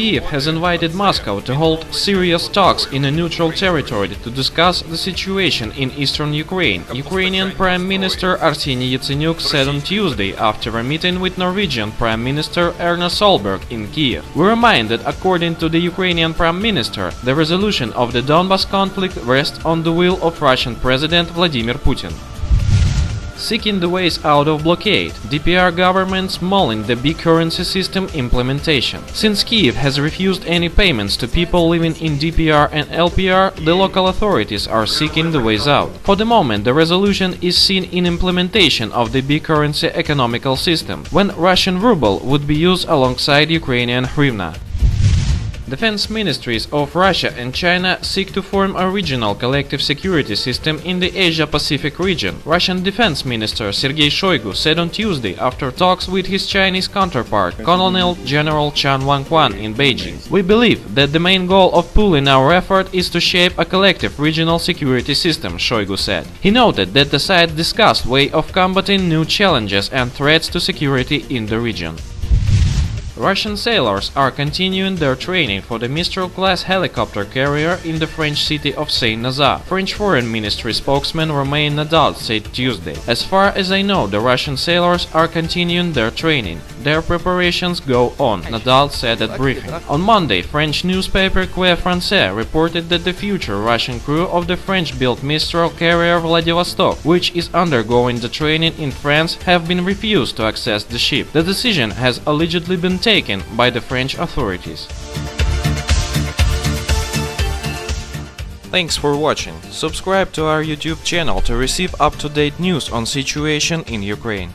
Kiev has invited Moscow to hold serious talks in a neutral territory to discuss the situation in eastern Ukraine. Ukrainian Prime Minister Arseniy Yatsenyuk said on Tuesday after a meeting with Norwegian Prime Minister Erna Solberg in Kiev. We remind that according to the Ukrainian Prime Minister, the resolution of the Donbas conflict rests on the will of Russian President Vladimir Putin. Seeking the ways out of blockade, DPR governments mulling the bi-currency system implementation. Since Kiev has refused any payments to people living in DPR and LPR, the local authorities are seeking the ways out. For the moment, the resolution is seen in implementation of the bi-currency economical system, when Russian ruble would be used alongside Ukrainian hryvnia. Defense ministries of Russia and China seek to form a regional collective security system in the Asia-Pacific region. Russian Defense Minister Sergei Shoigu said on Tuesday after talks with his Chinese counterpart, Colonel General Chang Wanquan in Beijing. We believe that the main goal of pooling our effort is to shape a collective regional security system, Shoigu said. He noted that the side discussed way of combating new challenges and threats to security in the region. Russian sailors are continuing their training for the Mistral-class helicopter carrier in the French city of Saint-Nazaire. French Foreign Ministry spokesman Romain Nadal said Tuesday. As far as I know, the Russian sailors are continuing their training. Their preparations go on, Nadal said at briefing. On Monday, French newspaper Quai Français reported that the future Russian crew of the French-built Mistral carrier Vladivostok, which is undergoing the training in France, have been refused to access the ship. The decision has allegedly been taken by the French authorities. Thanks for watching. Subscribe to our YouTube channel to receive up-to-date news on situation in Ukraine.